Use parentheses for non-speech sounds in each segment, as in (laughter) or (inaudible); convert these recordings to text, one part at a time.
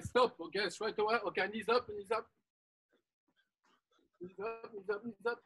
Stop. Okay, straight away. Okay, knees up, knees up. Knees up, knees up, knees up.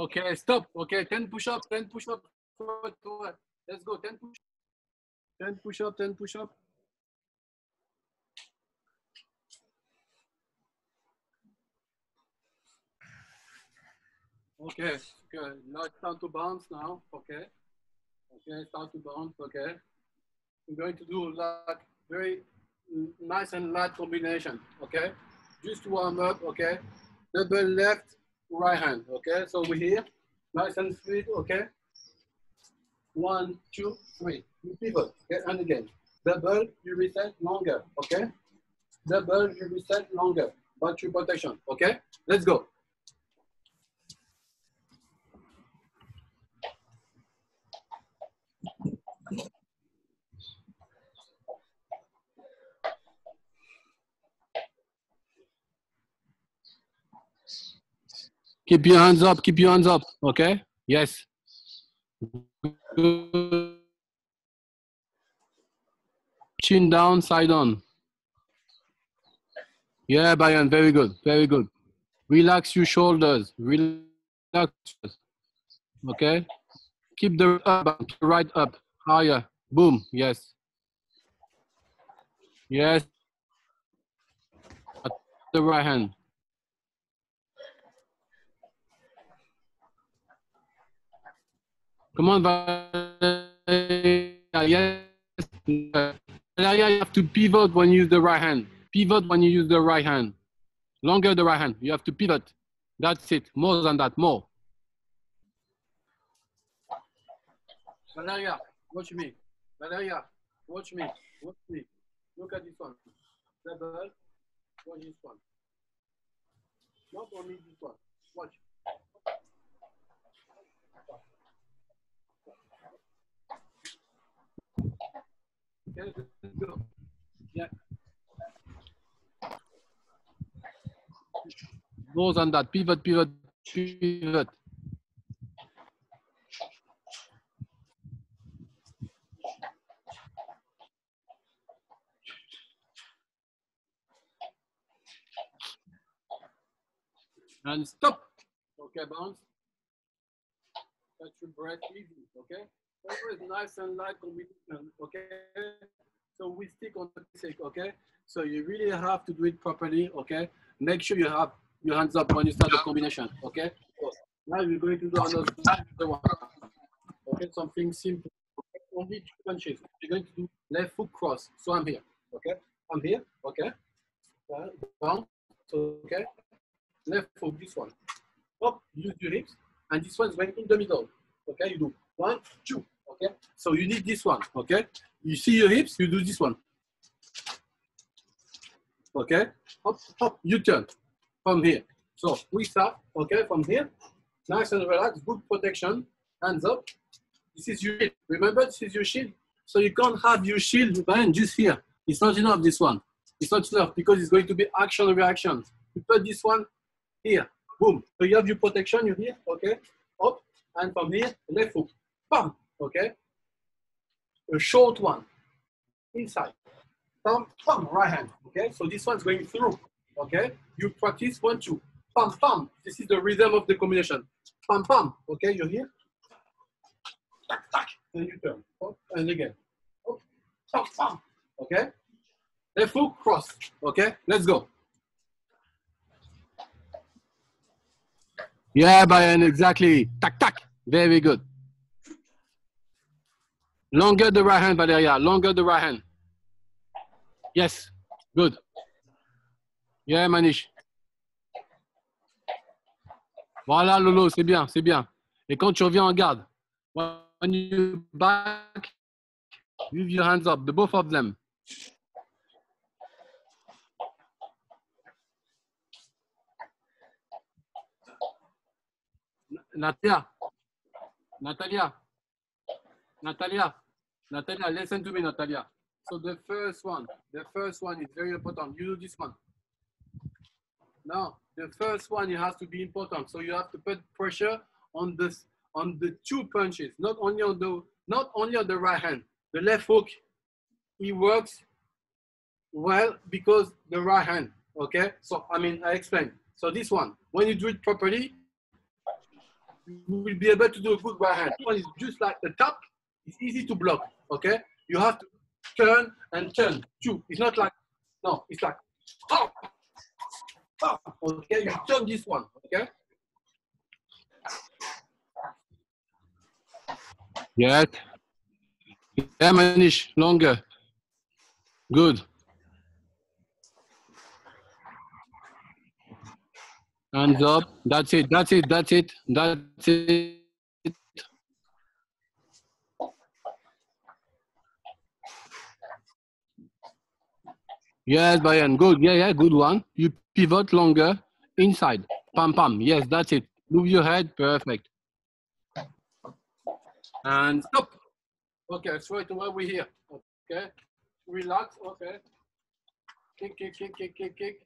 Okay, stop. Okay, 10 push up, 10 push up. Let's go, 10 push-up. 10 push up, 10 push up. Okay, good. Now it's time to bounce now. Okay. Okay, start to bounce. Okay. I'm going to do like very nice and light combination. Okay. Just warm up. Okay. Double left, right hand. Okay. So we're here. Nice and sweet. Okay. One, two, three. You pivot. Okay. And again. Double, you reset longer. Okay. Double, you reset longer. But Battery protection. Okay. Let's go. Keep your hands up. Keep your hands up. Okay. Yes. Chin down, side on. Yeah, Bayern. Very good. Very good. Relax your shoulders. Relax. Okay. Keep the up, right up, higher. Boom. Yes. Yes. The right hand. Come on, Valeria. Yes. You have to pivot when you use the right hand. Pivot when you use the right hand. Longer the right hand. You have to pivot. That's it. More than that. More. Valeria, watch me. Valeria, watch me. Watch me. Look at this one. Double. Watch this one. Not only this one. Watch. Yeah. More than that. Pivot, pivot, pivot. And stop. Okay, bounce. Touch your breath easy, okay? Always nice and light combination, okay? So we stick on the basic, okay? So you really have to do it properly, okay? Make sure you have your hands up when you start the combination, okay? So now we're going to do another one. Okay, something simple. Okay? Only two punches. We're going to do left hook cross. So I'm here, okay? I'm here, okay? Uh, down, so, okay? Left hook, this one. Up, use your hips, and this one's going in the middle. Okay, you do one, two. Okay, so you need this one. Okay, you see your hips, you do this one. Okay, up, up, you turn from here. So we start. Okay, from here, nice and relaxed, good protection, hands up. This is your shield. Remember, this is your shield. So you can't have your shield behind just here. It's not enough. This one. It's not enough because it's going to be action reaction. You put this one here. Boom. So you have your protection. You here. Okay. Up and from here, left hook. Bam. Okay. A short one. Inside. Bam. Bam. Right hand. Okay. So this one's going through. Okay. You practice one, two. Pam, pam. This is the rhythm of the combination. Pam, pam. Okay. You're here. Tack, tack. And you turn. Up and again. Up. Pam, pam. Okay. Left hook, cross. Okay. Let's go. Yeah, Bayern, exactly. Tack, tack. Very good. Longer the right hand, Valeria. Longer the right hand. Yes. Good. Yeah, Manish. Voilà, Lolo, c'est bien, c'est bien. Et quand tu reviens en garde, when you back, move your hands up, the both of them. Natalia. Natalia. Natalia, Natalia, listen to me, Natalia. So the first one, the first one is very important. You do this one. Now, the first one, it has to be important. So you have to put pressure on this, on the two punches, not only on the, not only on the right hand. The left hook, it works well because the right hand. Okay. So I mean, I explain. So this one, when you do it properly, you will be able to do a good right hand. This one is just like the top. It's easy to block. Okay. You have to turn and turn. Two. It's not like no. It's like oh, oh. Okay. You turn this one. Okay. Yes. Yeah, Manish, longer. Good. Hands up. That's it. That's it. That's it. That's it. Yes, Brian. Good. Yeah, yeah. Good one. You pivot longer inside. Pam, pam. Yes, that's it. Move your head. Perfect. And stop. Okay, straight away we're here. Okay. Relax. Okay. Kick, kick, kick, kick, kick, kick.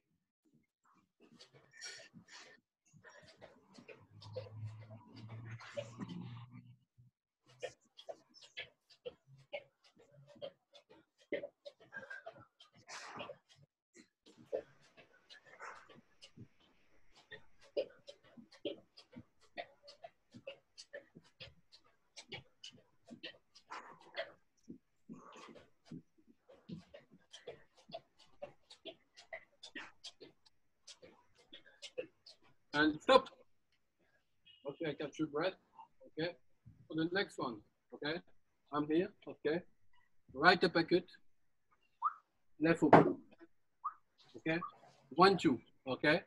And stop. Okay, I capture breath. Okay. For the next one, okay. I'm here. Okay. Right uppercut. Left open. Okay. One, two. Okay.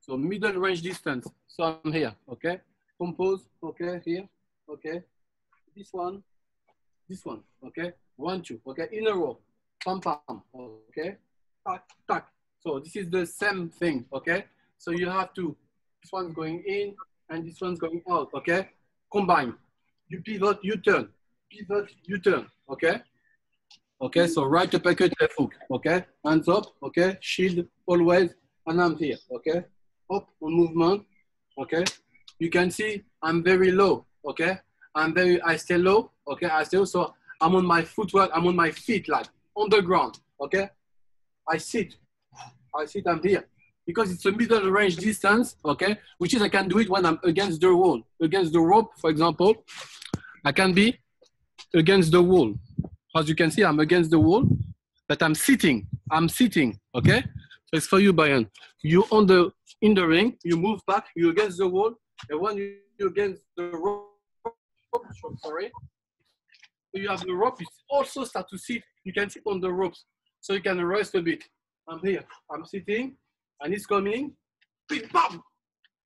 So middle range distance. So I'm here. Okay. Compose. Okay. Here. Okay. This one. This one. Okay. One, two. Okay. In a row. Pam pam. Okay. Tack tack. So this is the same thing. Okay. So you have to this one's going in and this one's going out, okay? Combine. You pivot, you turn. Pivot, you turn, okay? Okay, so right uppercut, left hook, okay? Hands up, okay? Shield always, and I'm here, okay? Up on movement, okay? You can see I'm very low, okay? I'm very, I stay low, okay? I stay low, so I'm on my footwork, I'm on my feet, like on the ground, okay? I sit, I sit, I'm here because it's a middle range distance, okay, which is I can do it when I'm against the wall. Against the rope, for example, I can be against the wall. As you can see, I'm against the wall, but I'm sitting. I'm sitting, okay? So it's for you, Brian. You on the in the ring, you move back, you against the wall, and when you against the rope, sorry, you have the rope, you also start to sit. You can sit on the ropes, so you can rest a bit. I'm here. I'm sitting and it's coming, bing bam,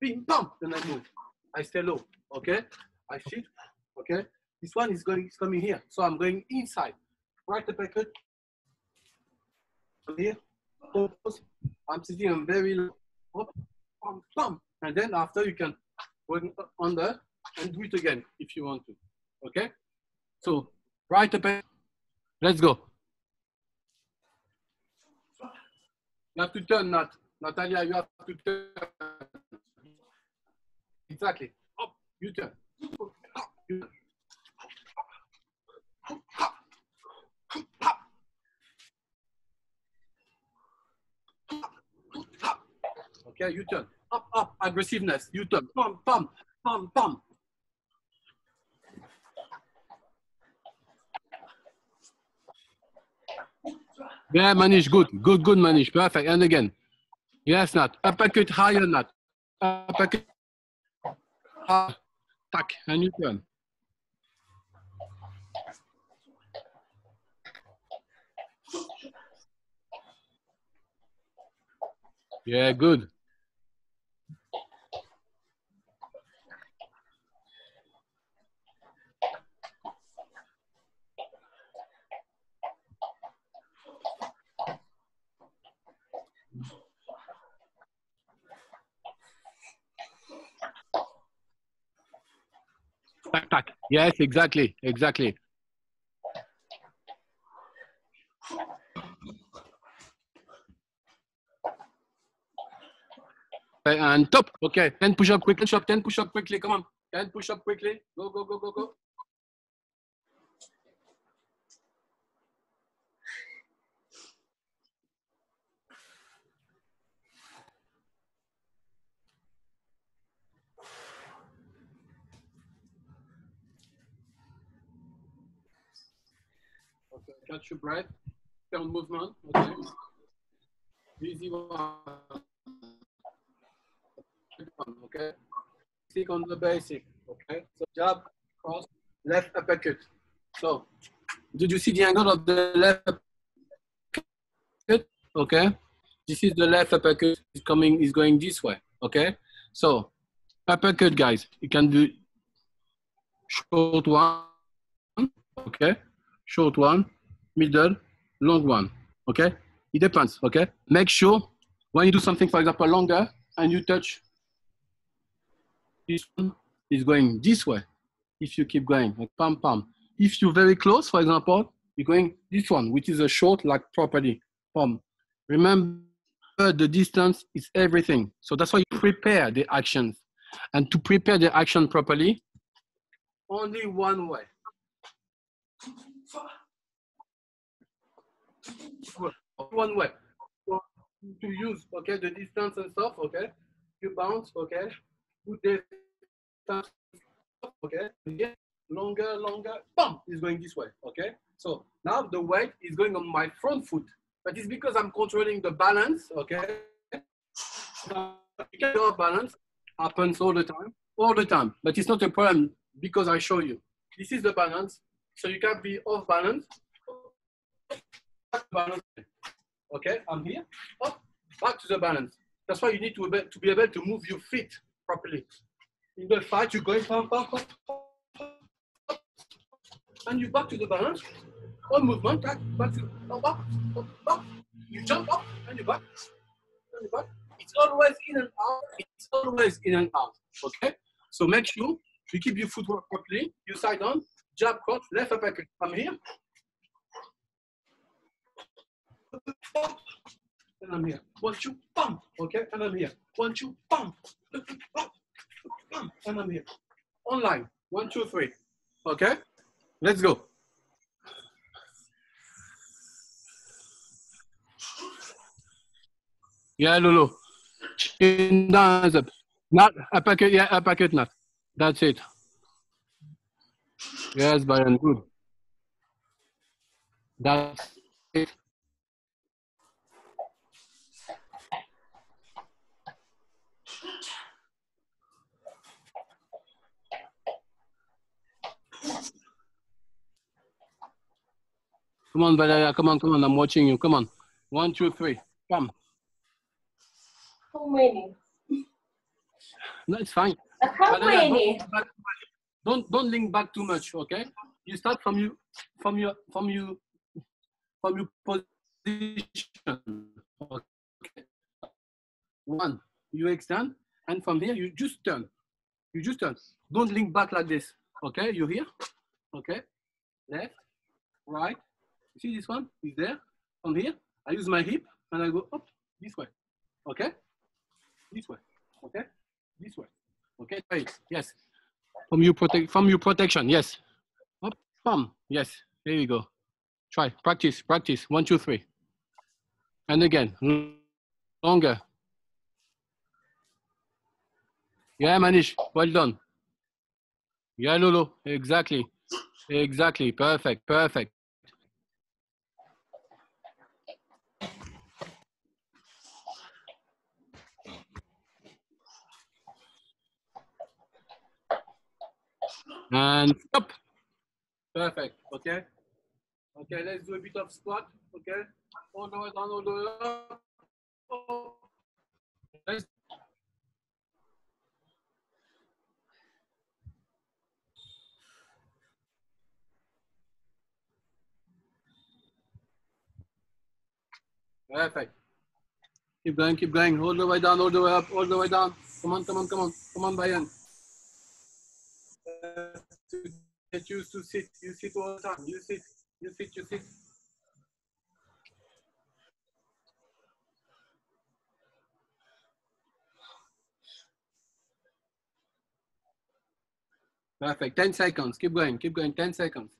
bing bam, then I move. I stay low, okay? I shift, okay? This one is going, It's coming here. So I'm going inside. Right uppercut. Here. I'm sitting on very low. Up, bam, bam. And then after you can go under and do it again if you want to. Okay? So right the uppercut. Let's go. You have to turn that. Natalia, you have to turn. Exactly. Up, you turn. Okay, you turn. Up, up, aggressiveness. You turn. Pam, pam, pam, pam. Yeah, Manish, good, good, good, Manish, perfect. And again, Yes, not. Uppercut higher, not. Uppercut. Uh, tack, and you turn. Yeah, good. Tack. Yes, exactly, exactly. And top. Okay, 10 push up quickly, push up, 10 push up quickly. Come on. 10 push up quickly. Go, go, go, go, go. Catch your breath. Turn movement. Okay. Easy one. Okay. Stick on the basic. Okay. So jab, cross, left uppercut. So, did you see the angle of the left uppercut? Okay. This is the left uppercut. Is coming. Is going this way. Okay. So, uppercut, guys. You can do short one. Okay. Short one, middle, long one. Okay. It depends. Okay. Make sure when you do something, for example, longer, and you touch this one is going this way. If you keep going, like pam pam. If you're very close, for example, you're going this one, which is a short, like properly. Pam. Remember, the distance is everything. So that's why you prepare the actions. And to prepare the action properly, only one way. One way. To use, okay, the distance and stuff, okay? You bounce, okay? Okay? Again, longer, longer, bam, is going this way, okay? So now the weight is going on my front foot, but it's because I'm controlling the balance, okay? You balance happens all the time, all the time, but it's not a problem because I show you. This is the balance, so you can be off balance. Balance. Okay, I'm here, up, back to the balance. That's why you need to be, to be able to move your feet properly in the fight, you're going pam, pam, pam, pam, and you back to the balance. One movement, back, back to up, up, up, up. You jump up and you back, and you back. It's always in and out. It's always in and out. Okay. So make sure you keep your footwork properly. You side on, jab, cross, left uppercut. I'm here. And I'm here. One, two, bump. Okay. And I'm here. One, two, bump. And I'm here. Online. One, two, three. Okay? Let's go. Yeah, Lulu. Chin down, up. Not uppercut, yeah, uppercut, not. That's it. Yes, Byron, good. That's it. Come on, Valeria. Come on, come on. I'm watching you. Come on. One, two, three. Come. How many? No, it's fine. How Valeria, many? Don't, don't don't link back too much, okay? You start from you from your from you from your position. Okay. One, you extend, and from here you just turn. You just turn. Don't link back like this. Okay, you here? Okay. Left, right. See this one? Is there? From here, I use my hip and I go up this way. Okay? This way. Okay? This way. Okay? Right. Yes. From you protect from your protection. Yes. Up. Bum. Yes. There you go. Try. Practice. Practice. One, two, three. And again. Longer. Yeah, Manish. Well done. Yeah, Lulu. Exactly. Exactly. Perfect. Perfect. And stop. Perfect. Okay. Okay, let's do a bit of squat. Okay. All the way down, all the way up. Oh. Let's Perfect. Keep going, keep going. All the way down, all the way up, all the way down. Come on, come on, come on. Come on, Bayan. Get used to sit. You sit all the time. You sit, you sit, you sit. Perfect. 10 seconds. Keep going. Keep going. 10 seconds.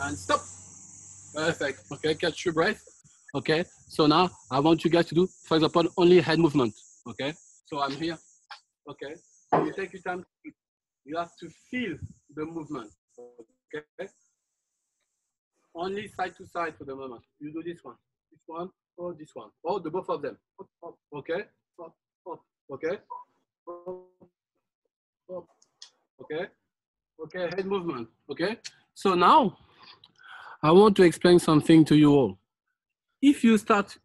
And stop. Perfect. Okay, catch your breath. Okay, so now I want you guys to do, for example, only head movement. Okay, so I'm here. Okay, you take your time. You have to feel the movement. Okay, only side to side for the moment. You do this one, this one, or this one, or the both of them. Okay, okay, okay, okay, head movement. Okay, so now I want to explain something to you all. If you start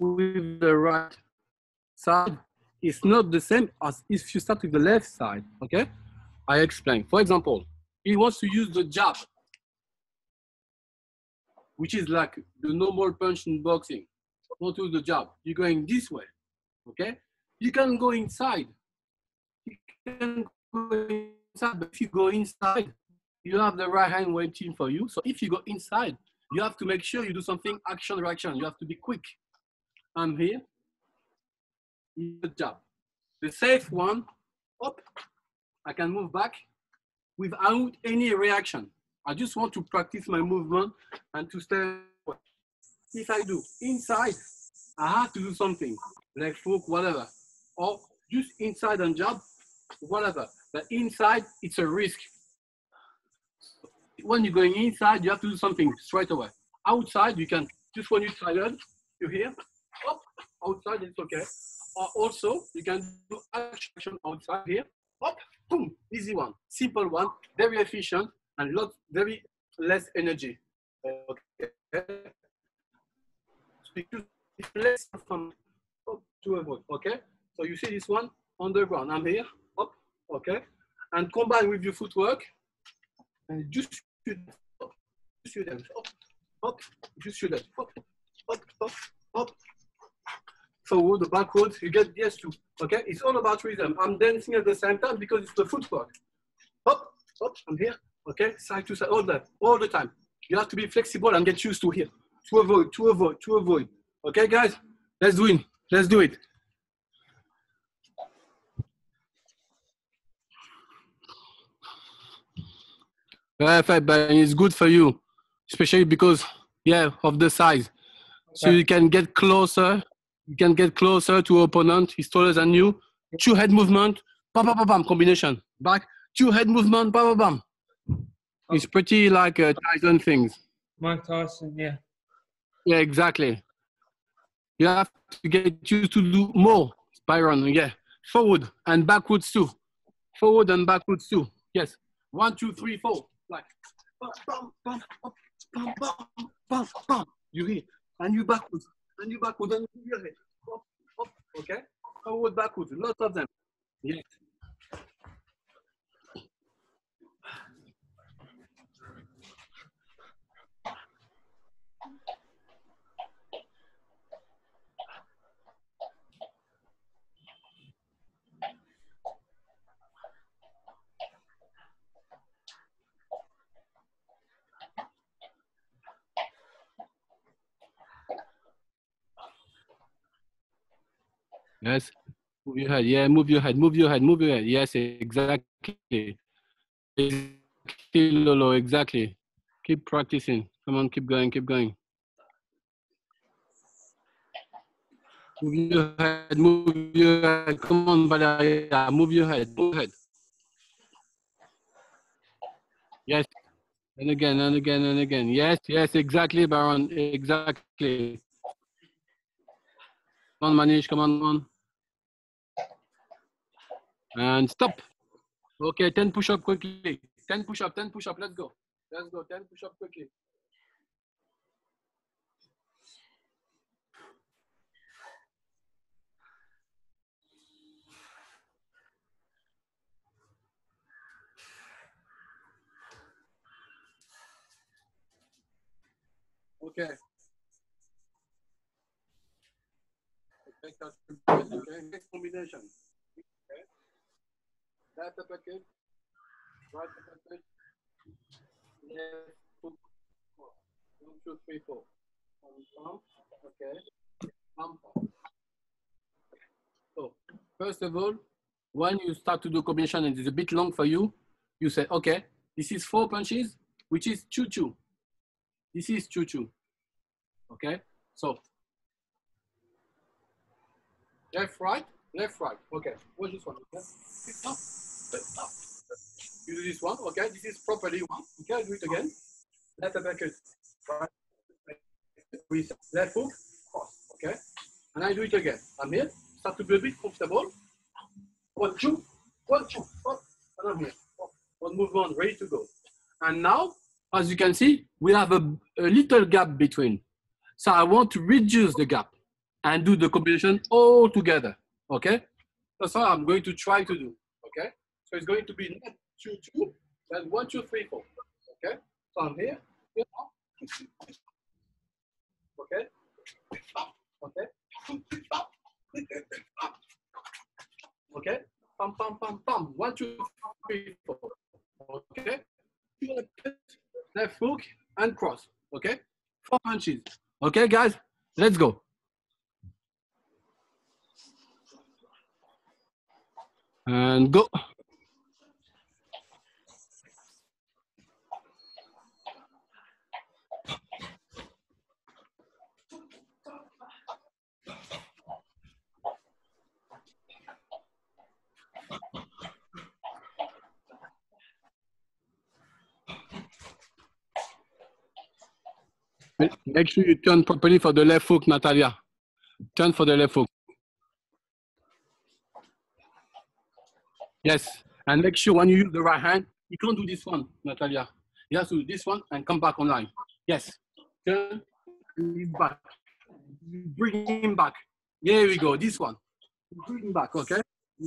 with the right side, it's not the same as if you start with the left side, okay? I explain. For example, he wants to use the jab, which is like the normal punch in boxing. Want to the jab. You're going this way, okay? You can go inside. You can go inside, but if you go inside, you have the right hand waiting for you. So if you go inside, you have to make sure you do something action reaction. You have to be quick. I'm here. Good job. The safe one, up. I can move back without any reaction. I just want to practice my movement and to stay. If I do inside, I have to do something, like hook, whatever. Or just inside and jab, whatever. But inside, it's a risk when you're going inside, you have to do something straight away. Outside, you can just when you're tired, you hear, outside, it's okay. Or also, you can do action outside here, up, boom, easy one, simple one, very efficient, and lot, very less energy. Okay. Because to avoid. Okay. So you see this one on the ground. I'm here, up, okay, and combine with your footwork, and just up, up, just shoot them, up, up, up, up. Forward, the backward, you get yes to. Okay, it's all about rhythm. I'm dancing at the same time because it's the footwork. Up, up, I'm here. Okay, side to side, all that, all the time. You have to be flexible and get used to here. To avoid, to avoid, to avoid. Okay, guys, let's do it. Let's do it. Perfect, but it's good for you, especially because, yeah, of the size. So you can get closer, you can get closer to opponent, he's taller than you. Two head movement, bam, bam, bam, bam, combination. Back, two head movement, bam, bam, bam. It's pretty like uh, Tyson things. Mike Tyson, yeah. Yeah, exactly. You have to get used to do more, Byron, yeah. Forward and backwards too. Forward and backwards too. Yes. One, two, three, four like bum, bum, bum, bum, bum, bum, bum. You hear, and you backwards, and you backwards, and you hear it. Up, up, okay? Forward, backwards, lots of them. Yes. Yes. Move your head. Yeah, move your head. Move your head. Move your head. Yes, exactly. Exactly, Lolo. Exactly. Keep practicing. Come on, keep going. Keep going. Move your head. Move your head. Come on, Valeria. Move your head. Move your head. Yes. And again, and again, and again. Yes, yes, exactly, Baron. Exactly. Come on, Manish. Come on, come on. And stop. Okay, 10 push up quickly. 10 push up, 10 push up. Let's go. Let's go. 10 push up quickly. Okay. Okay, next combination. Left uppercut, right uppercut, left hook. One, two, three, four. Okay. So, first of all, when you start to do combination and it's a bit long for you, you say, okay, this is four punches, which is choo-choo. This is choo-choo. Okay? So, left, right, left, right. Okay, watch this one. Okay? You do this one, okay? This is properly one. Okay, I'll do it again. Left uppercut, right. With left hook, cross, okay? And I do it again. I'm here, start to be a bit comfortable. One, two, one, two, up, and I'm here. One movement, ready to go. And now, as you can see, we have a, a little gap between. So I want to reduce the gap and do the combination all together. Okay? That's what I'm going to try to do. Okay? So it's going to be not two, two, then one, two, three, four. Okay? So I'm here. here okay? Okay? Okay? Pam, pam, pam, pam. One, two, three, four. Okay? Left hook and cross. Okay? Four punches. Okay, guys? Let's go. And go. Make sure you turn properly for the left hook, Natalia. Turn for the left hook. Yes, and make sure when you use the right hand, you can't do this one, Natalia. You have to do this one and come back online. Yes, turn, back. Bring him back. Here we go, this one. Bring back, okay?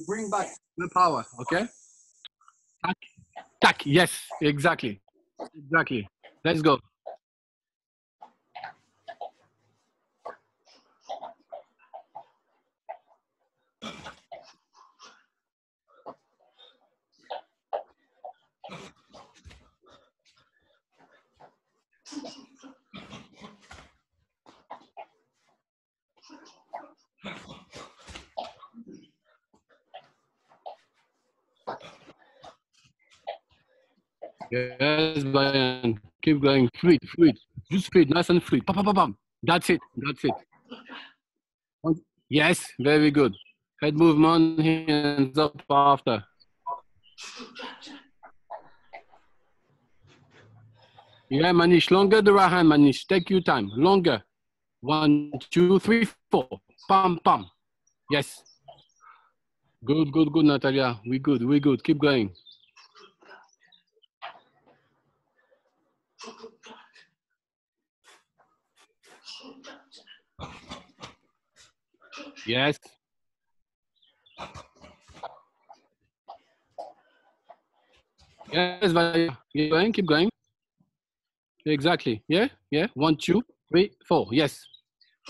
Bring back the power, okay? Tack, tack, yes, exactly. Exactly. Let's go. Yes, Brian. Keep going. Fluid, fluid. Just fluid, nice and fluid. Pam, pam, pam, pam. That's it. That's it. Yes, very good. Head movement, hands up after. Yeah, Manish, longer the right hand, Manish. Take your time. Longer. One, two, three, four. Pam, pam. Yes. Good, good, good, Natalia. We good, we good. Keep going. Yes. Yes. Keep going, keep going. Exactly. Yeah, yeah. One, two, three, four. Yes.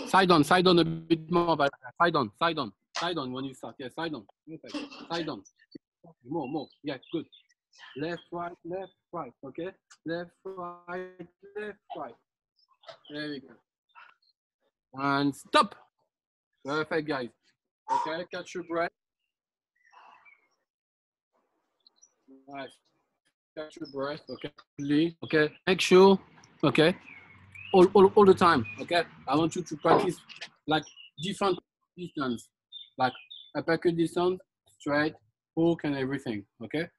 Side on, side on a bit more. But side on, side on, side on when you start. Yeah, side on. Side on. More, more. Yeah, good. Left, right, left, right. Okay. Left, right, left, right. There we go. And stop. Perfect, guys. Okay, catch your breath. Nice. Catch your breath, okay? Okay, make sure, okay, all, all, all the time, okay? I want you to practice like different distance, like a uppercut distance, straight, hook, and everything, okay?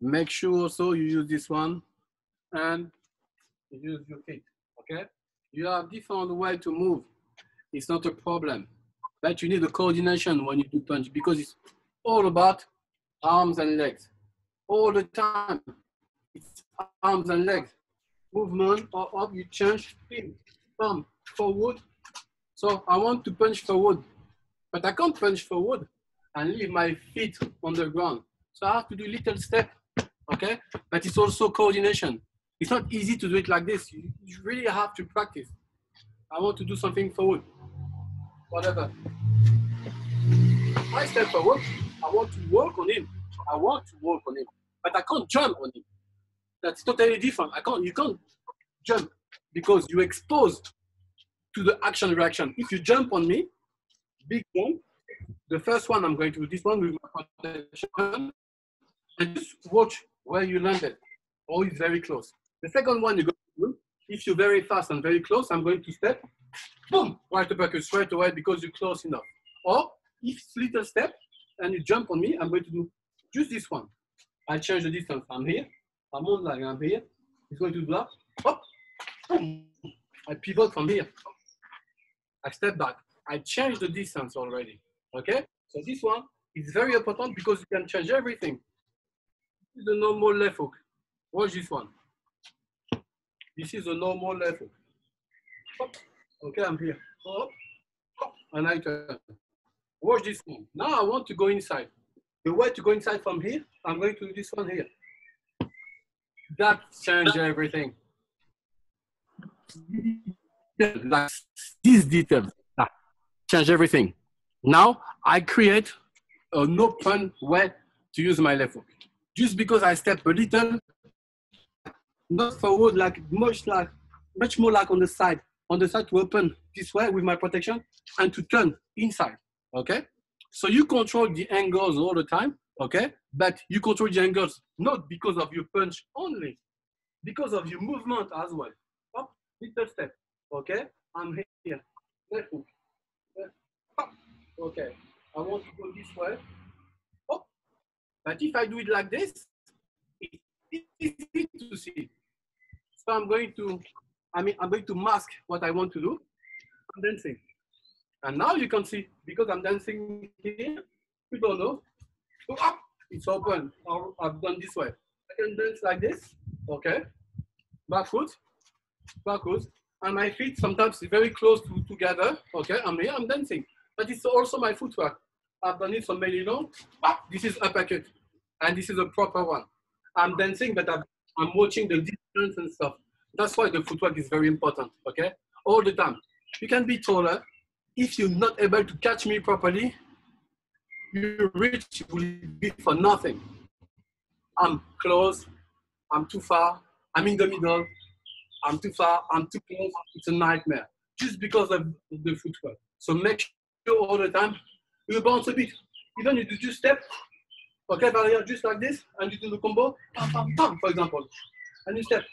Make sure also you use this one and use your feet, okay? You have different way to move. It's not a problem that you need a coordination when you do punch because it's all about arms and legs. All the time, it's arms and legs. Movement or up, you change, thumb, forward. So I want to punch forward, but I can't punch forward and leave my feet on the ground. So I have to do little step, okay? But it's also coordination. It's not easy to do it like this. You really have to practice. I want to do something forward whatever. I step forward. I want to work on him. I want to work on him, but I can't jump on him. That's totally different. I can't. You can't jump because you're exposed to the action reaction. If you jump on me, big jump. The first one I'm going to do this one with my protection, and just watch where you landed. Always very close. The second one you go to if you're very fast and very close, I'm going to step, boom, right uppercut uh, straight away because you're close enough. Or if it's little step and you jump on me, I'm going to do just this one. I change the distance. I'm here. I'm on like I'm here. It's going to do that. Up. Boom. I pivot from here. I step back. I change the distance already. Okay? So this one is very important because you can change everything. A normal left hook. Watch this one. This is a normal level. hook. Up. Okay, I'm here. Up. Up. And I turn. Watch this one. Now I want to go inside. The way to go inside from here, I'm going to do this one here. That changes everything. Like these details that change everything. Now I create an open way to use my left hook. Just because I step a little, not forward, like much like much more like on the side, on the side to open this way with my protection and to turn inside. Okay? So you control the angles all the time, okay? But you control the angles not because of your punch only, because of your movement as well. Up, little step, okay? I'm here, left hook, okay. I want to go this way. But if I do it like this, it's easy to see. So I'm going to, I mean, I'm going to mask what I want to do. I'm dancing. And now you can see, because I'm dancing here, you don't know. It's open. Or I've done this way. I can dance like this, okay? Back foot, back foot. And my feet sometimes very close to, together, okay? I'm here, I'm dancing. But it's also my footwork. I've done it for many long. This is uppercut. And this is a proper one. I'm dancing, but I'm, I'm watching the distance and stuff. That's why the footwork is very important, okay? All the time. You can be taller, if you're not able to catch me properly, your reach will be for nothing. I'm close, I'm too far, I'm in the middle, I'm too far, I'm too close, it's a nightmare. Just because of the footwork. So make sure all the time you bounce a bit. Even if you just step, okay, barrier just like this, and you do the combo, for example. And you step,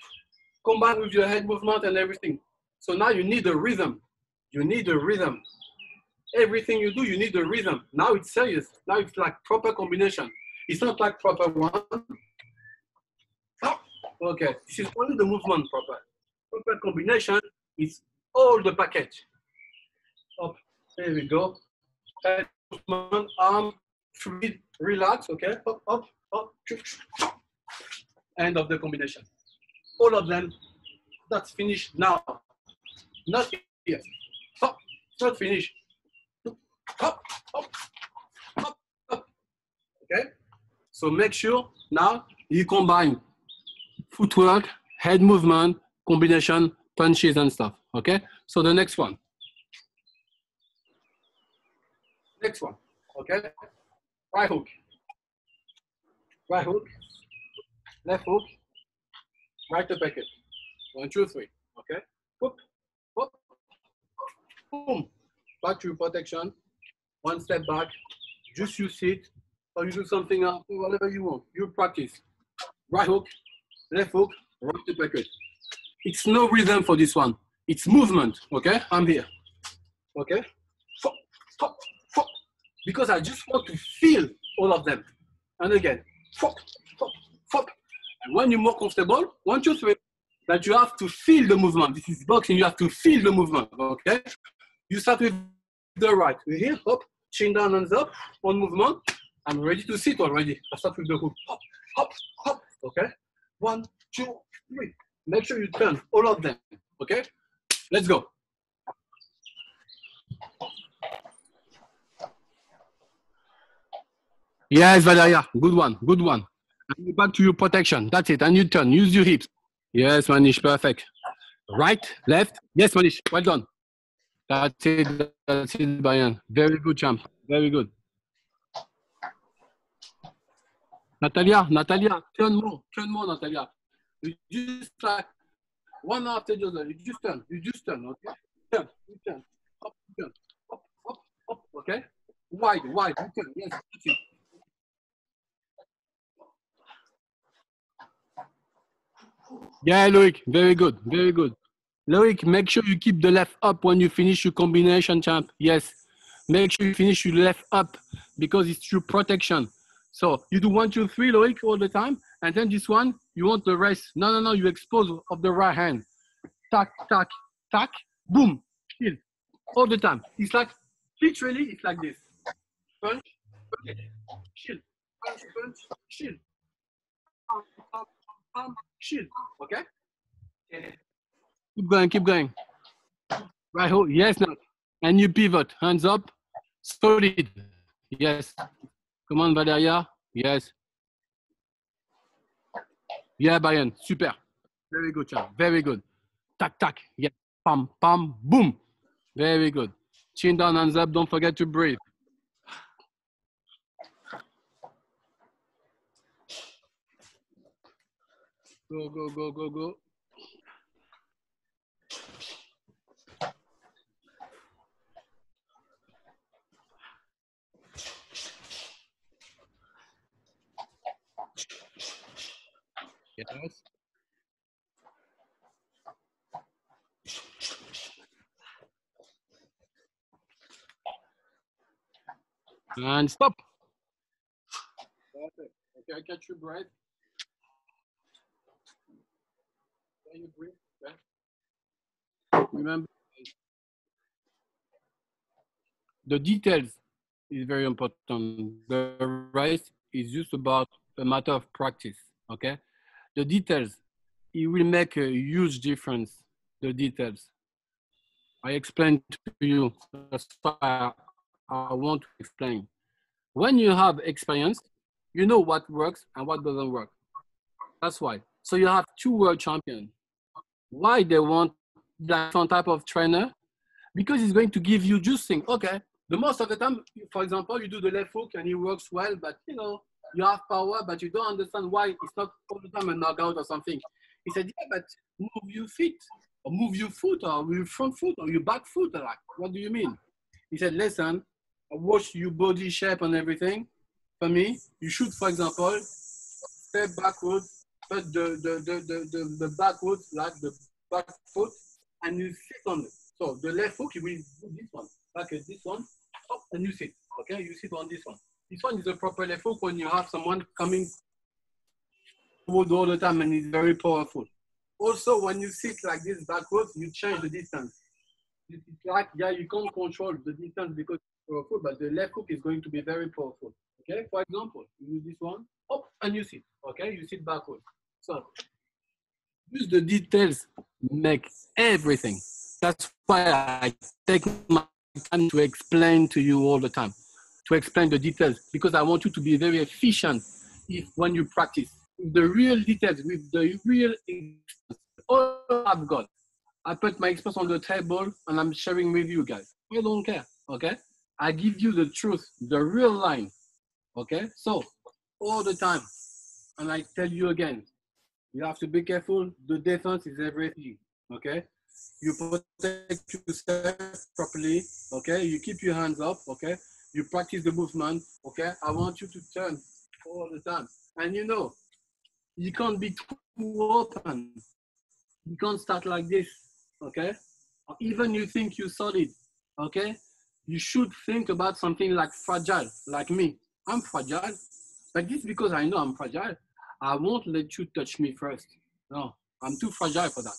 combine with your head movement and everything. So now you need a rhythm. You need a rhythm. Everything you do, you need a rhythm. Now it's serious. Now it's like proper combination. It's not like proper one. Okay, this is only the movement proper. Proper combination is all the package. Up, there we go. Head movement, arm, free, relax, okay? Up, up, up, end of the combination. All of them, that's finished now. Not here. Hop, not finished. Hop, hop, hop, hop. Okay? So make sure now you combine footwork, head movement, combination, punches and stuff. Okay? So the next one. Next one. Okay? Right hook. Right hook. Left hook. Right uppercut. One, two, three. Okay? Whoop. Whoop. Boom. Back to protection. One step back. Just you sit or you do something else, whatever you want. You practice. Right hook, left hook, right uppercut. It's no rhythm for this one. It's movement. Okay? I'm here. Okay? Stop. fop. Because I just want to feel all of them. And again, fop, fop, fop. And when you're more comfortable, one, two, three, that you have to feel the movement. This is boxing, you have to feel the movement. Okay? You start with the right. Here, hop, chin down, hands up, one movement. I'm ready to sit already. I start with the hook. Hop, hop, hop. Okay? One, two, three. Make sure you turn all of them. Okay? Let's go. Yes, Valeria. Good one. Good one. And back to your protection. That's it. And you turn. Use your hips. Yes, Manish. Perfect. Right, left. Yes, Manish. Well done. That's it. That's it, Brian. Very good, champ. Very good. Natalia, Natalia, turn more, turn more, Natalia. You just like one after the other. You just turn, you just turn, okay? Turn, you turn, up, turn, up, up, up, okay? Wide, wide, you turn, yes, that's it. Yeah, Loic, very good, very good. Loic, make sure you keep the left up when you finish your combination, champ. Yes, make sure you finish your left up because it's your protection. So you do one, two, three, Loic, all the time. And then this one, you want the rest. No, no, no, you expose of the right hand. Tack, tack, tack, boom, shield. All the time. It's like, literally, it's like this. Punch, okay, shield. Punch, punch, shield. Okay? Keep going, keep going. Right hook, yes, now. And you pivot, hands up, solid. Yes. Come on, Valeria. Yes. Yeah, Bayern. Super. Very good, Charles. Very good. Tack, tack. Yeah. Pam, pam, boom. Very good. Chin down, hands up. Don't forget to breathe. Go, go, go, go, go. Yes. And stop. Okay, catch your breath. Remember, the details is very important. The rest is just about a matter of practice. Okay, the details it will make a huge difference. The details. I explained to you. That's why I want to explain. When you have experience, you know what works and what doesn't work. That's why. So you have two world champions. Why they want that type of trainer? Because it's going to give you just think, okay, the most of the time, for example, you do the left hook and it works well, but you know, you have power, but you don't understand why it's not all the time a knockout or something. He said, yeah, but move your feet or move your foot or your front foot or your back foot. Like, what do you mean? He said, listen, I watch your body shape and everything. For me, you should, for example, step backwards, put the, the, the, the, the, the backwards, like the back foot, and you sit on it. So the left foot, you will do this one, back at this one, up, and you sit. Okay, you sit on this one. This one is a proper left hook when you have someone coming forward all the time and it's very powerful. Also, when you sit like this backwards, you change the distance. It's like, yeah, you can't control the distance because it's powerful, but the left hook is going to be very powerful. Okay, for example, you use this one, up, and you sit. Okay, you sit backwards. So, use the details, make everything. That's why I take my time to explain to you all the time to explain the details because I want you to be very efficient if when you practice the real details with the real all I've got. I put my experience on the table and I'm sharing with you guys. I don't care. Okay. I give you the truth, the real line. Okay. So all the time. And I tell you again, you have to be careful. The defense is everything. Okay. You protect yourself properly. Okay. You keep your hands up. Okay you practice the movement, okay? I want you to turn all the time. And you know, you can't be too open. You can't start like this, okay? Or even you think you're solid, okay? You should think about something like fragile, like me. I'm fragile, but this because I know I'm fragile. I won't let you touch me first. No, I'm too fragile for that.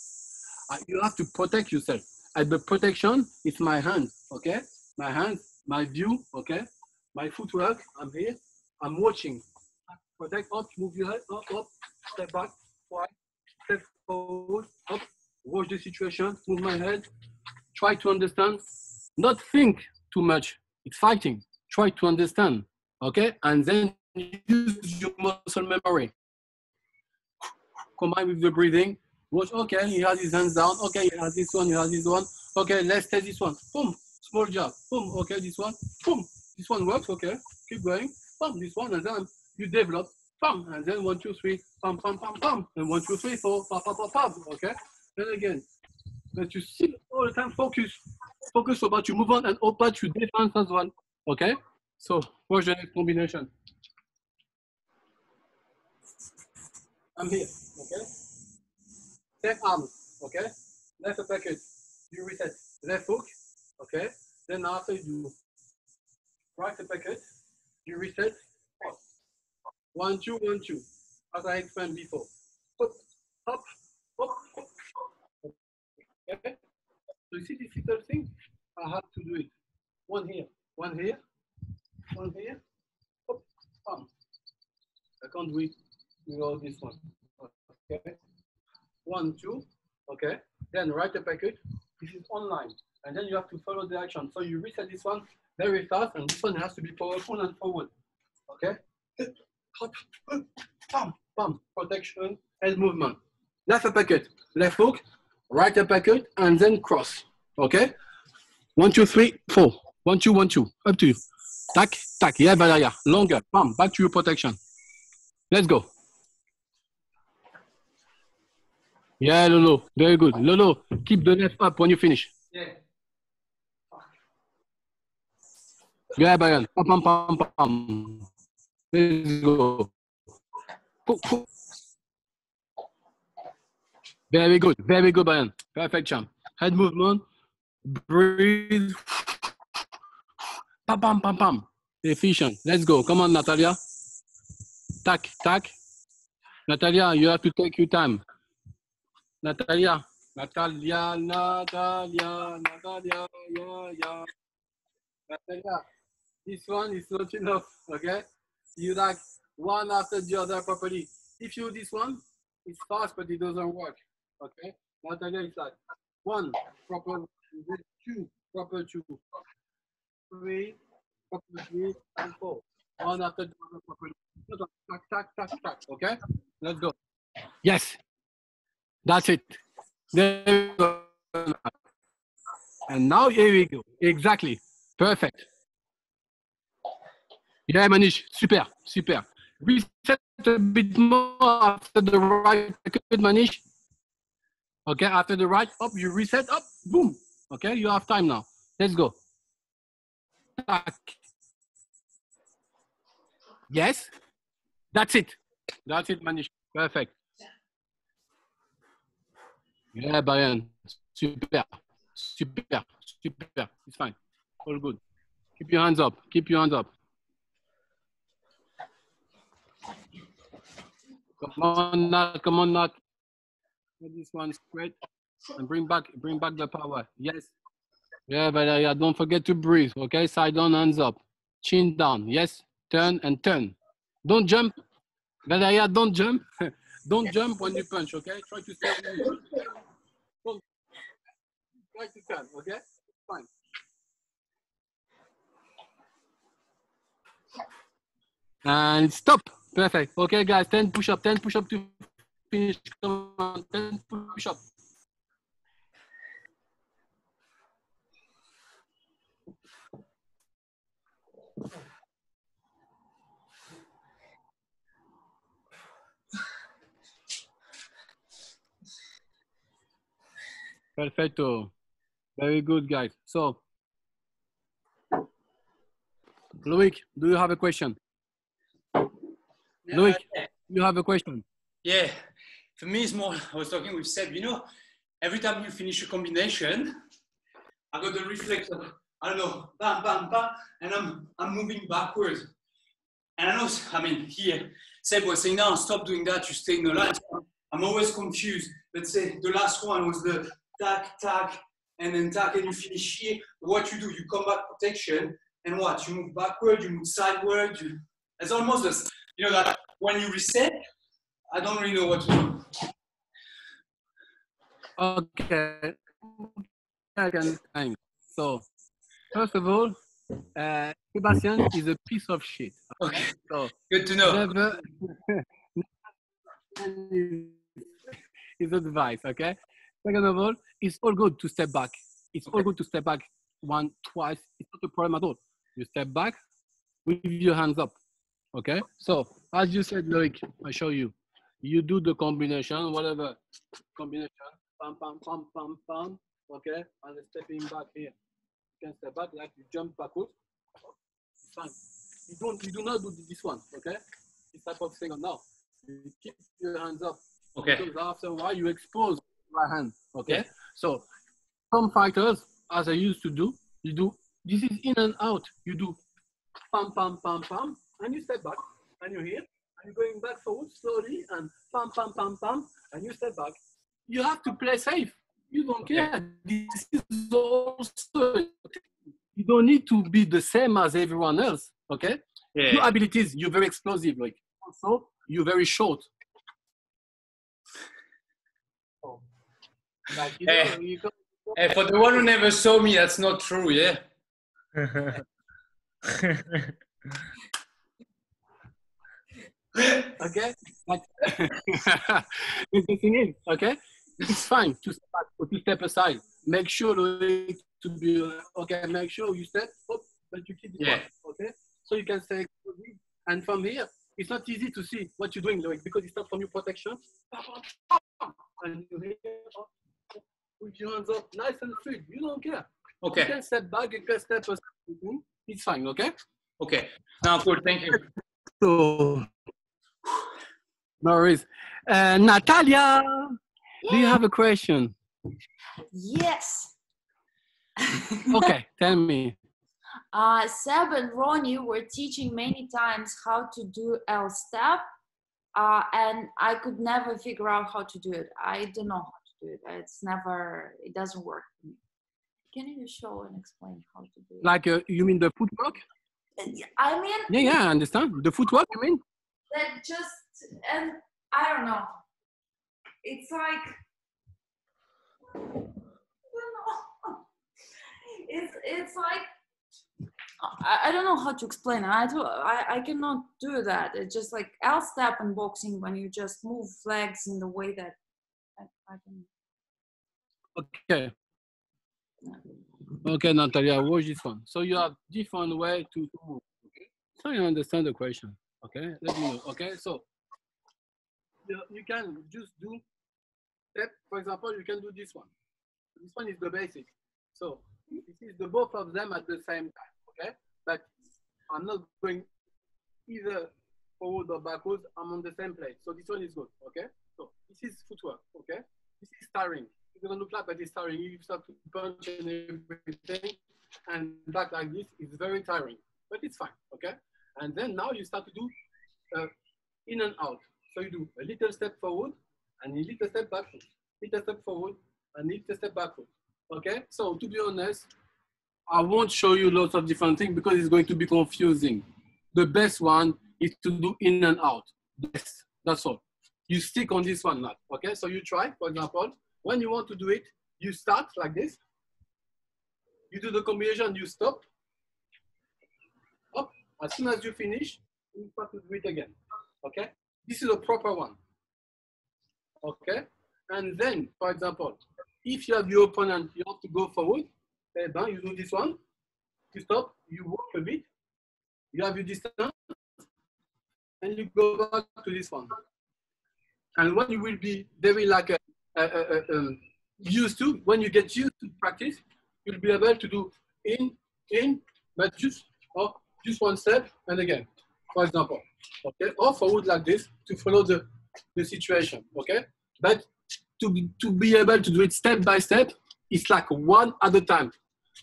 Uh, you have to protect yourself. And the protection is my hand, okay? My hand my view, okay? My footwork, I'm here. I'm watching. Protect up, move your head, up, up, step back, twice, step forward, up, watch the situation, move my head, try to understand, not think too much. It's fighting. Try to understand, okay? And then use your muscle memory. Combine with the breathing. Watch, okay, he has his hands down. Okay, he has this one, he has this one. Okay, let's test this one. Boom, small jab. Boom, okay, this one. Boom, this one works, okay. Keep going. Boom, this one, and then you develop pam, and then one, two, three, pam, pam, pam, pam, and one, two, three, four, pam, pam, pam, pam, okay? Then again, but you see all the time focus, focus about move on and about your defense as well, okay? So what's the next combination? I'm here, okay? Same arm, okay? Left uppercut, you reset, left hook, okay? Then after you right uppercut, you reset. One, two, one, two, as I explained before. Hop, hop, hop, hop. Okay? So you see this little thing? I have to do it. One here, one here, one here, hop, bam. I can't do it without this one. Okay? One, two, okay? Then write right uppercut. This is online. And then you have to follow the action. So you reset this one very fast, and this one has to be powerful and forward. Okay? (coughs) Bam, bam. Protection and movement. Left uppercut, left hook, right uppercut, and then cross. Okay? One, two, three, four. One, two, one, two. Up to you. Tac, tac. Yeah, yeah. Longer. Bam. Back to your protection. Let's go. Yeah, Lolo. Very good. Lolo, keep the left up when you finish. Yeah. Yeah, Brian. Pam, pam, pam, pam. Let's go. Very good. Very good, Brian. Perfect, champ. Head movement. Breathe. Pam, pam, pam, pam. Efficient. Let's go. Come on, Natalia. Tac, tac. Natalia, you have to take your time. Natalia. Natalia, Natalia, Natalia, yeah, yeah. Natalia, this one is not enough, okay? You like one after the other properly. If you do this one, it's fast, but it doesn't work, okay? Natalia is like one, proper, two, proper two, three, proper three, and four. One after the other properly. Tack, tack, tack, tack, okay? Let's go. Yes, that's it. There. And now here we go. Exactly. Perfect. Yeah, Manish. Super. Super. Reset a bit more after the right. Good, Manish. Okay, after the right up, you reset up. Boom. Okay, you have time now. Let's go. Tack. Yes. That's it. That's it, Manish. Perfect. Yeah, Brian. Super. Super. Super. It's fine. All good. Keep your hands up. Keep your hands up. Come on, Nat. Come on, Nat. This one straight and bring back, bring back the power. Yes. Yeah, but uh, don't forget to breathe. Okay, side down, hands up, chin down. Yes, turn and turn. Don't jump. Valeria, don't jump. (laughs) don't jump when you punch. Okay, try to stay. on your feet. Don't try to turn. Okay, fine. And stop. Perfect. Okay, guys, 10 push up, 10 push up to finish. Come on, 10 push up. Perfecto. Very good, guys. So, Loic, do you have a question? Loic, you have a question? Yeah, for me, it's more. I was talking with Seb. You know, every time you finish a combination, I got the reflex of I don't know, bam, bam, bam, and I'm I'm moving backwards. And I know, I mean, here Seb was saying, "No, stop doing that. You stay in the line." I'm always confused. Let's say the last one was the tack, tack, and then tack, and you finish here. What you do? You come back protection, and what? You move backward, you move sideward. You, it's almost this, you know, that when you reset, I don't really know what to do. Okay. I can thank. So, first of all, uh, Sebastian is a piece of shit. Okay, So, good to know. never (laughs) his advice, okay? Second of all, it's all good to step back. It's all good to step back one, twice. It's not a problem at all. You step back with your hands up, okay? So as you said, Loic, I show you. You do the combination, whatever combination, pam, pam, pam, pam, pam, okay? And stepping back here. You can step back like you jump backwards. Fine. You don't, you do not do this one, okay? This type of thing now. You keep your hands up. Okay. Because after a while, you expose right hand, okay? Yeah. So some fighters, as I used to do, you do, this is in and out. You do pam, pam, pam, pam, and you step back, and you're here, and you're going back forward slowly, and pam, pam, pam, pam, and you step back. You have to play safe. You don't care. This is also, you don't need to be the same as everyone else, okay? Your abilities, you're very explosive, like, also, you're very short. Like, you know, Eh. you go- Hey, for the one who never saw me, that's not true, yeah? (laughs) okay? Like, (laughs) the thing is, okay? It's fine to step, back, or to step aside. Make sure to to be, uh, okay, make sure you step up, but you keep it Yeah. okay? So you can say, and from here, it's not easy to see what you're doing, like, because it's not from your protection. (laughs) And you here, with your hands up, nice and free. You don't care. Okay. You can step back, you can step aside. Mhm. It's fine, okay? okay. Now, good, thank you. So, no worries. Uh, Natalia, do you have a question? Yes. (laughs) Okay, tell me. uh, Seb and Ronnie were teaching many times how to do L step, uh, and I could never figure out how to do it. I don't know how to do it. It's never, it doesn't work for me. Can you show and explain how to do it? Like, uh, you mean the footwork? I mean, Yeah, yeah, I understand. The footwork, you mean? that just, and I don't know. It's like, I don't know. It's, it's like, I, I don't know how to explain it. I, do, I, I cannot do that. It's just like L step in boxing when you just move legs in the way that I, I can. Okay. Okay, Natalia, watch this one. So you have different way to move. Okay. So you understand the question. Okay. Let me know. Okay. So you, can just do step. For example, you can do this one. This one is the basic. So this is the both of them at the same time. Okay. But I'm not going either forward or backwards. I'm on the same place. So this one is good. Okay. So this is footwork. Okay. This is tiring. It doesn't look like, but it's tiring. You start to punch and everything, and back like this is very tiring. But it's fine, okay? And then now you start to do uh, in and out. So you do a little step forward and a little step backward, little step forward and little step backward. Okay? So to be honest, I won't show you lots of different things because it's going to be confusing. The best one is to do in and out. Yes, that's all. You stick on this one now. Okay? So you try, for example, when you want to do it, you start like this. You do the combination, you stop. Up. As soon as you finish, you start to do it again. Okay? This is a proper one. Okay? And then, for example, if you have your opponent, you have to go forward, eh ben, you do this one, you stop, you walk a bit, you have your distance, and you go back to this one. And when you will be very like a, a, a, a, um, used to, when you get used to practice, you'll be able to do in, in, but just, or just one step and again, for example, okay, or forward like this to follow the, the situation, okay? But to, be- to be able to do it step by step, it's like one at a time.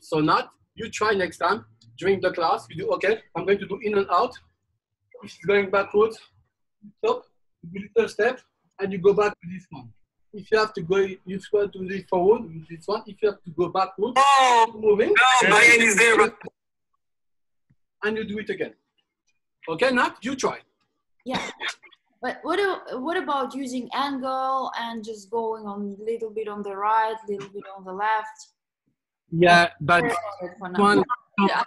So not, you try next time during the class, you do, okay, I'm going to do in and out. If it's going backwards, stop, do little step, and you go back to this one. If you have to go, you want to do forward, you this one. If you have to go backward, keep moving. No, Bayern is there, but And you do it again. Okay, Nat, you try. Yeah. But what, what about using angle and just going on a little bit on the right, little bit on the left? Yeah, but one Yeah.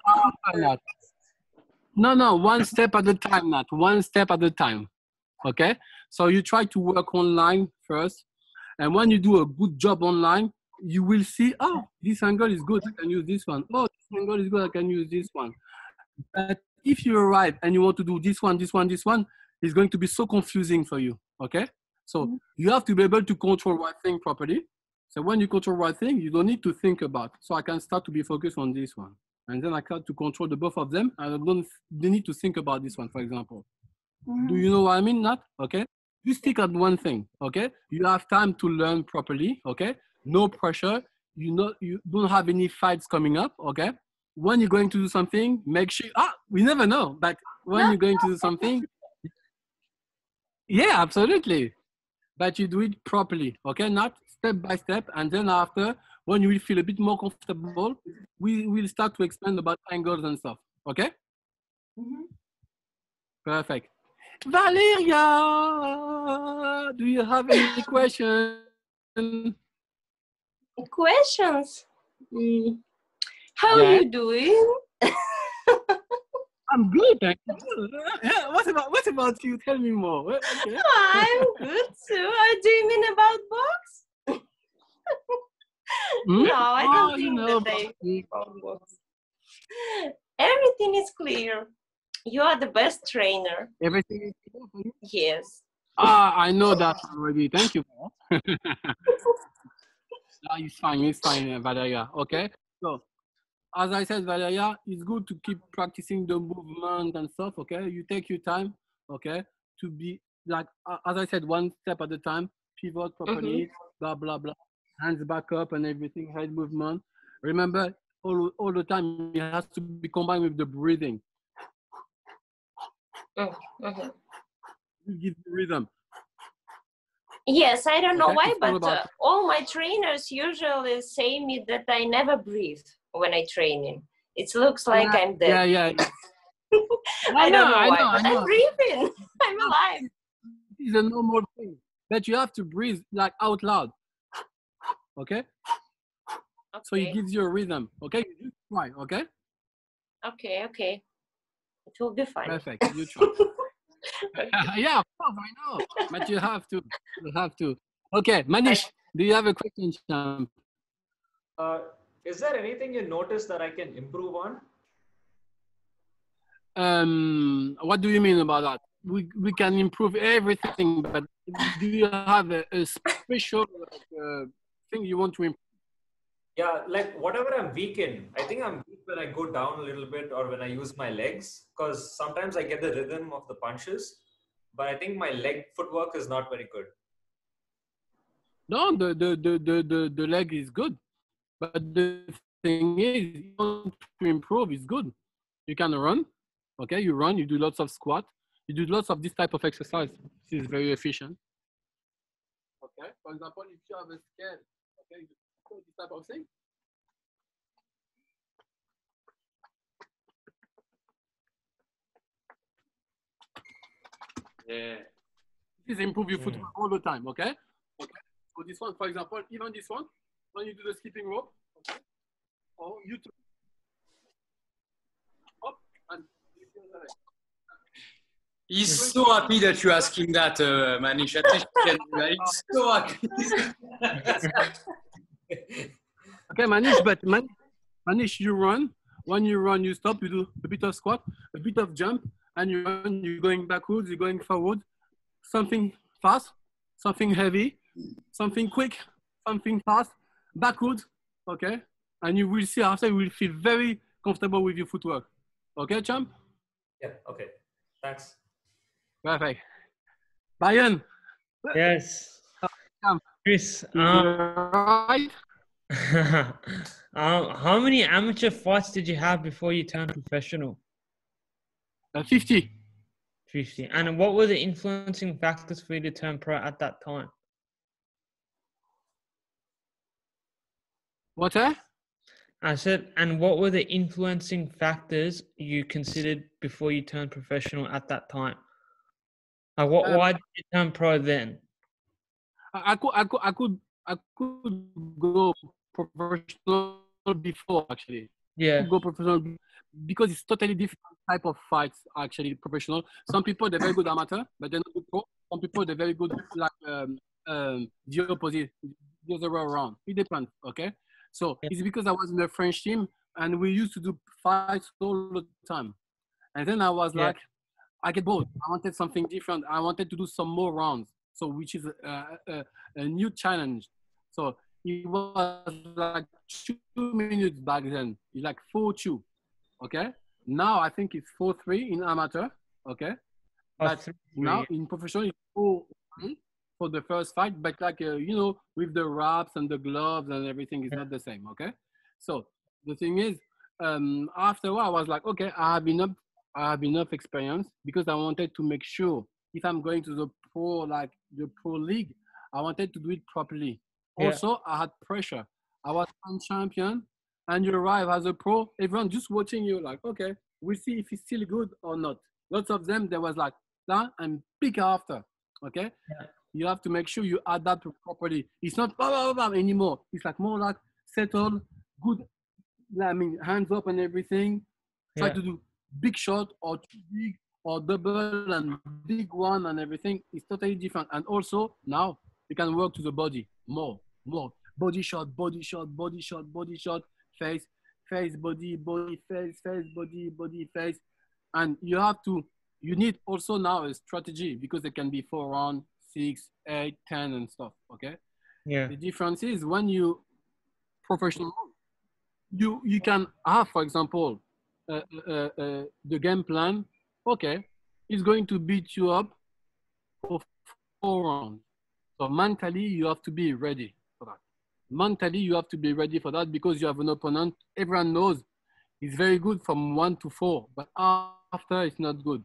Nat. No, no, one step at a time, Nat. One step at a time. Okay? So you try to work online first. And when you do a good job online, you will see, oh, this angle is good. I can use this one. Oh, this angle is good. I can use this one. But if you arrive and you want to do this one, this one, this one, is going to be so confusing for you. Okay, so Mhm. you have to be able to control one thing properly. So when you control one thing, you don't need to think about. So I can start to be focused on this one, and then I can to control the both of them, and I don't need to think about this one, for example. Do you know what I mean? Not okay. You stick at one thing. Okay. You have time to learn properly. Okay. No pressure. You know you don't have any fights coming up. Okay. When you're going to do something, make sure. Ah, we never know. But when you're going to do something, yeah, absolutely. But you do it properly. Okay. Not step by step, and then after, when you will feel a bit more comfortable, we will start to expand about angles and stuff. Okay. Mhm. Perfect. Valeria, do you have any (laughs) questions? Questions? Mm. How Yeah. you doing? I'm good, you. Yeah, (laughs) What about what about you? Tell me more. Okay. (laughs) I'm good too. What do you mean about books? Hmm? No, I Oh, don't you think know that they about books. Everything is clear. You are the best trainer. Everything is clear for you? Yes. Ah, I know that already. Thank you. Ah, (laughs) it's fine. It's fine, uh, Valeria. Okay. So, as I said, Valeria, it's good to keep practicing the movement and stuff. Okay. You take your time. Okay. To be like, uh, as I said, one step at a time. Pivot properly. Blah blah blah. Hands back up and everything. Head movement. Remember, all all the time it has to be combined with the breathing. Mhm. You give the rhythm. Yes, I don't know Okay, why, but uh, all my trainers usually say me that I never breathe when I training. It looks like Yeah, I'm dead. Yeah, yeah. (laughs) I don't know, I why, know, I but know. (laughs) I'm breathing. I'm alive. It's a normal thing. But you have to breathe like out loud. Okay? So it gives you a rhythm. Okay? You try, okay? okay, okay. It will be fine. Perfect. You (laughs) try. (laughs) yeah, of course, I know. But you have to. You have to. Okay, Manish, do you have a question, champ? Uh, is there anything you notice that I can improve on? Um, what do you mean about that? We, we can improve everything, but do you have a, a special uh, thing you want to improve? Yeah, like whatever I'm weak in, I think I'm weak when I go down a little bit or when I use my legs because sometimes I get the rhythm of the punches, but I think my leg footwork is not very good. No, the, the, the, the, the, the leg is good. But the thing is, you want to improve is good. You can run, okay? You run, you do lots of squat, you do lots of this type of exercise. This is very efficient. Okay, for example, if you have a scale, okay, you this type of thing. Yeah. This is improve your Mm. footwork all the time, okay? Okay. So this one, for example, even this one, when you do the skipping rope, okay, or you to up and you. He's so happy that you're asking that, uh, Manish. You that. He's so happy. (laughs) Okay, Manish, but Man- Manish, you run. When you run, you stop, you do a bit of squat, a bit of jump, and you run, you're going backwards, you're going forward. Something fast, something heavy, something quick, something fast, backwards, okay? And you will see after you will feel very comfortable with your footwork. Okay, champ? Yeah, okay. Thanks. Perfect. Bayern, Yes. Come. Chris, um, right? (laughs) um, how many amateur fights did you have before you turned professional? Uh, 50. 50. And what were the influencing factors for you to turn pro at that time? What, eh? I said, and what were the influencing factors you considered before you turned professional at that time? Like what, Um, why did you turn pro then? I, I could, I could, I could, I could go professional before actually. Yeah. Go professional because it's totally different type of fights actually professional. Some people they're very good amateur, but they're not good pro. Some people they're very good like um, um, the opposite, the other way around. It depends. Okay, so Yeah. it's because I was in the French team and we used to do fights all the time, and then I was Yeah. like, I get bored. I wanted something different. I wanted to do some more rounds. So which is a, a, a new challenge. So it was like two minutes back then. It's like four two. Okay. Now I think it's four three in amateur. Okay. But now in professional it's four three for the first fight, but like uh, you know, with the wraps and the gloves and everything is Yeah. not the same. Okay. So the thing is, um, after a while, I was like, okay, I have enough, I have enough experience because I wanted to make sure if I'm going to the pro, like the pro league, I wanted to do it properly. Yeah. Also, I had pressure. I was champion, and you arrive as a pro. Everyone just watching you, like, okay, we'll see if it's still good or not. Lots of them, there was like, plan and pick after. Okay, Yeah. you have to make sure you adapt properly. It's not blah, blah, blah, blah anymore. It's like more like settled, good. I mean, hands up and everything. Try Yeah. to do big shot or too big or double and big one and everything. It's totally different. And also now you can work to the body more, more body shot, body shot, body shot, body shot, face, face, body, body, face, face, body, body, face. And you have to, you need also now a strategy because it can be four round, six, eight, ten, and stuff. Okay. Yeah. The difference is when you professional, you you can have, for example, uh, uh, uh, the game plan. Okay, he's going to beat you up for four rounds. So mentally, you have to be ready for that. Mentally, you have to be ready for that because you have an opponent. Everyone knows he's very good from one to four, but after it's not good.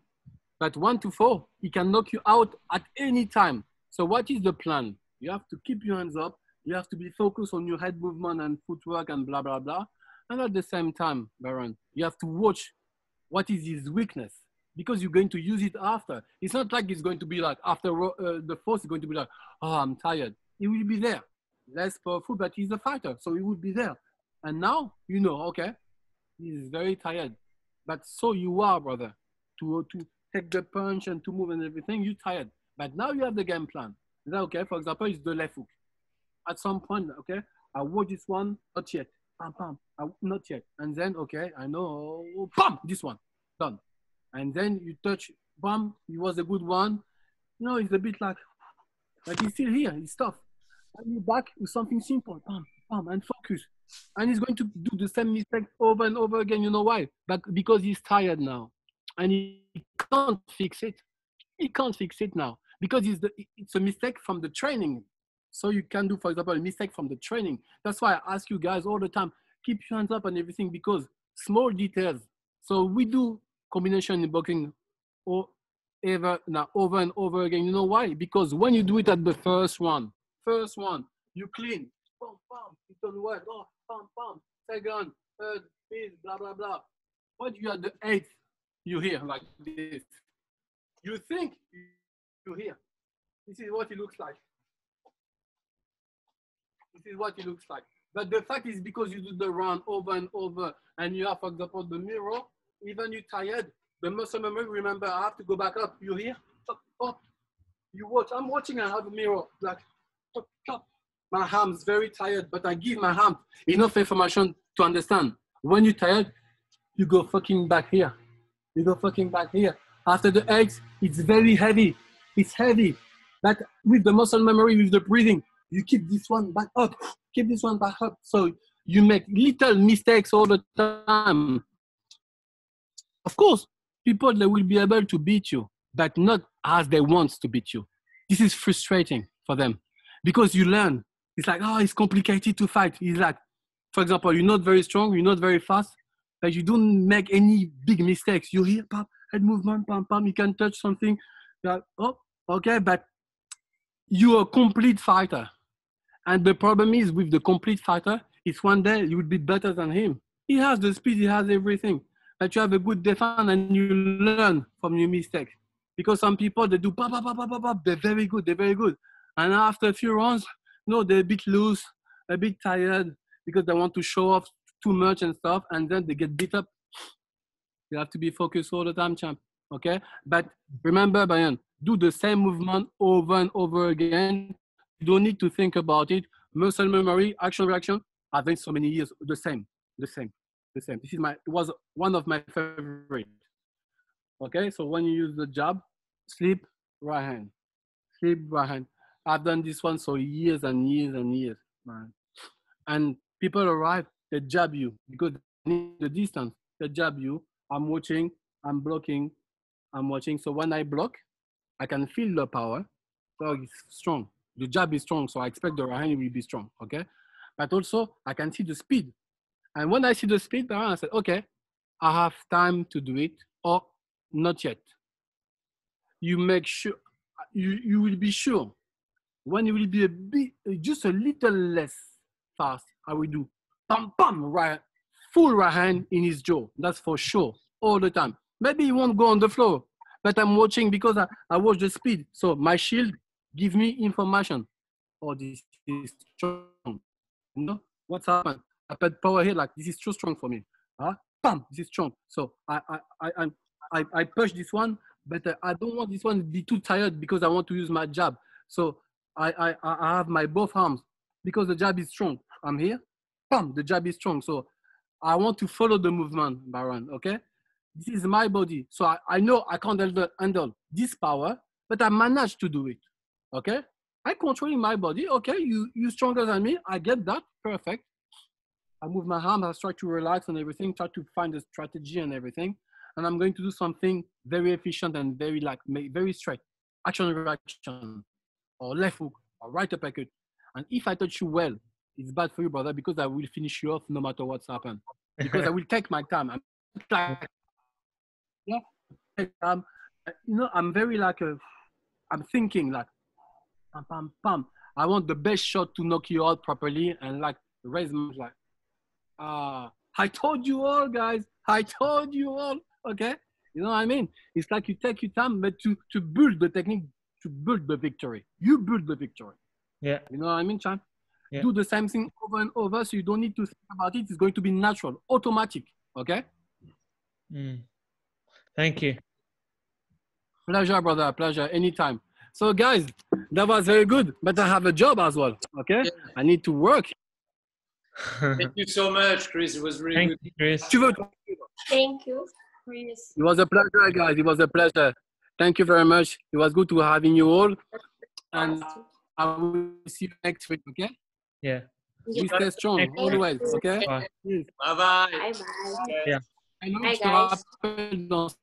But one to four, he can knock you out at any time. So what is the plan? You have to keep your hands up. You have to be focused on your head movement and footwork and blah blah blah. And at the same time, Baron, you have to watch what is his weakness because you're going to use it after. It's not like it's going to be like after uh, the force is going to be like, oh, I'm tired. It will be there, less powerful, but he's a fighter, so he will be there. And now you know, okay, he's very tired, but so you are, brother, to to take the punch and to move and everything. You're tired, but now you have the game plan. Is that okay? For example, it's the left hook. At some point, okay, I watch this one, not yet. Bam, bam, I, not yet. And then, okay, I know, bam, this one, done. And then you touch, bam, it was a good one. You know, it's a bit like, like he's still here, he's tough. And you back with something simple, bam, bam, and focus. And he's going to do the same mistake over and over again. You know why? But because he's tired now, and he can't fix it. He can't fix it now because it's the, it's a mistake from the training. So you can do, for example, a mistake from the training. That's why I ask you guys all the time, keep your hands up and everything because small details. So we do combination in boxing or ever now over and over again. You know why? Because when you do it at the first one, first one, you clean, pam, pam, you turn right, oh, pam, pam, second, third, fifth, blah, blah, blah. What you at the eighth, you hear like this. You think you hear. This is what it looks like. This is what it looks like. But the fact is because you do the round over and over and you have, for example, the mirror, even you tired, the muscle memory, remember, I have to go back up. You hear? Up. You watch. I'm watching, I have a mirror, like, up, up. My arm's very tired, but I give my arm enough information to understand. When you're tired, you go fucking back here. You go fucking back here. After the eggs, it's very heavy. It's heavy. But with the muscle memory, with the breathing, you keep this one back up, keep this one back up. So you make little mistakes all the time. Of course, people they will be able to beat you, but not as they want to beat you. This is frustrating for them because you learn. It's like, oh, it's complicated to fight. It's like, for example, you're not very strong, you're not very fast, but you don't make any big mistakes. You hear, pam, head movement, pam, pam, you can touch something. Like, oh, okay, but you're a complete fighter. And the problem is with the complete fighter, it's one day you will be better than him. He has the speed, he has everything. But you have a good defense and you learn from your mistakes. Because some people they do pop, pop, pop, pop, pop, they're very good, they're very good. And after a few rounds, no, they're a bit loose, a bit tired because they want to show off too much and stuff, and then they get beat up. You have to be focused all the time, champ. Okay? But remember, Brian, do the same movement over and over again. You don't need to think about it. Muscle memory, action reaction. I've been so many years the same, the same, the same. This is my it was one of my favorite. Okay, so when you use the jab, sleep right hand, sleep right hand. I've done this one for years and years and years, man. And people arrive, they jab you because the distance. They jab you. I'm watching, I'm blocking, I'm watching. So when I block, I can feel the power. So it's strong. The jab is strong, so I expect the right hand will be strong. Okay, but also I can see the speed. And when I see the speed, I said, okay, I have time to do it, or not yet. You make sure you you will be sure when it will be a bit just a little less fast. I will do pam pam right full right hand in his jaw. That's for sure all the time. Maybe he won't go on the floor, but I'm watching because I, I watch the speed. So my shield give me information. Oh, this is strong. You know what's happened? I put power here like this is too strong for me. Huh? Bam, this is strong. So I I I I, I push this one, but uh, I don't want this one to be too tired because I want to use my jab. So I I I have my both arms because the jab is strong. I'm here. Bam, the jab is strong. So I want to follow the movement, Baron. Okay, this is my body. So I, I know I can't handle, handle this power, but I managed to do it. Okay, I control my body. Okay, you you stronger than me. I get that. Perfect. I move my arms. I try to relax and everything. Try to find a strategy and everything. And I'm going to do something very efficient and very like very straight. Action reaction, or left hook, or right uppercut. And if I touch you well, it's bad for you, brother, because I will finish you off no matter what's happened. Because I will take my time. I'm like, yeah, um, you know, I'm very like a, I'm thinking like, pam, pam, pam. I want the best shot to knock you out properly and like raise my like, ah, uh, I told you all, guys. I told you all. Okay, you know what I mean? It's like you take your time, but to to build the technique, to build the victory. You build the victory. Yeah. You know what I mean, Chan? Yeah. Do the same thing over and over, so you don't need to think about it. It's going to be natural, automatic. Okay. Mm. Thank you. Pleasure, brother. Pleasure. Anytime. So, guys, that was very good, but I have a job as well. Okay, yeah. I need to work. Thank you so much, Chris. It was really Thank good. you, Chris. Thank you, Chris. It was a pleasure, guys. It was a pleasure. Thank you very much. It was good to having you all, and I will see you next week. Okay. Yeah. We stay strong Thank you. always. Okay. Bye. Yes. Bye bye. Bye bye. I know Hi, guys.